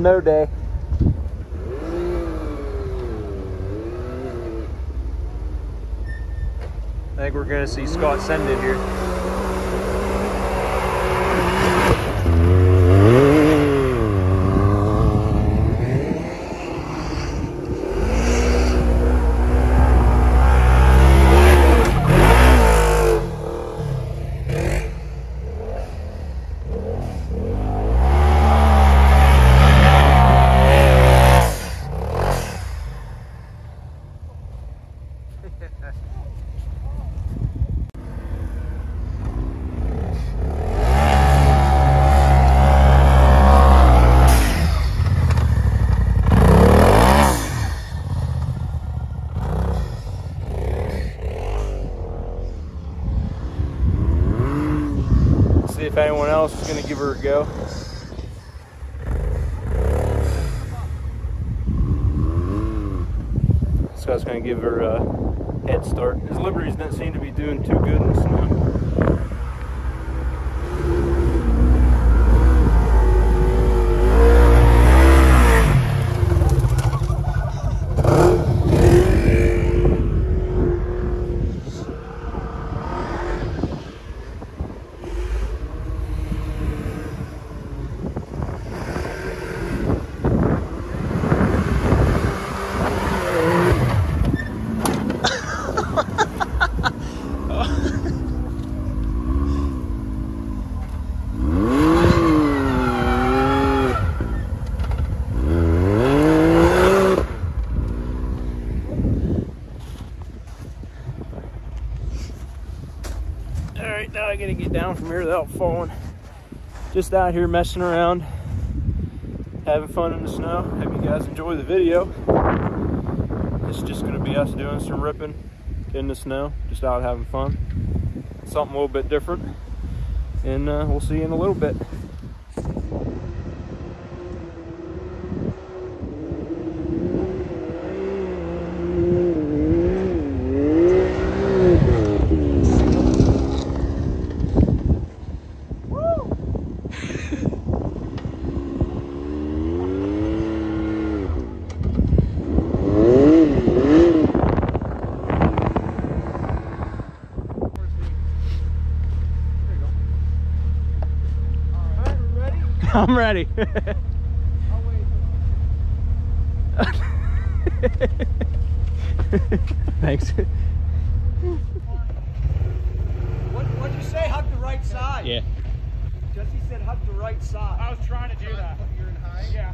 snow day. I think we're gonna see Scott send in here. If anyone else is gonna give her a go. Scott's gonna give her a head start. His Liberties don't seem to be doing too good in snow. Falling. Just out here messing around, having fun in the snow. Hope you guys enjoy the video. It's just gonna be us doing some ripping in the snow, just out having fun. Something a little bit different. And uh, we'll see you in a little bit. I'm ready. Thanks. What, what'd you say? Hug the right side. Yeah. Jesse said hug the right side. I was trying to do that. You're in high. Yeah.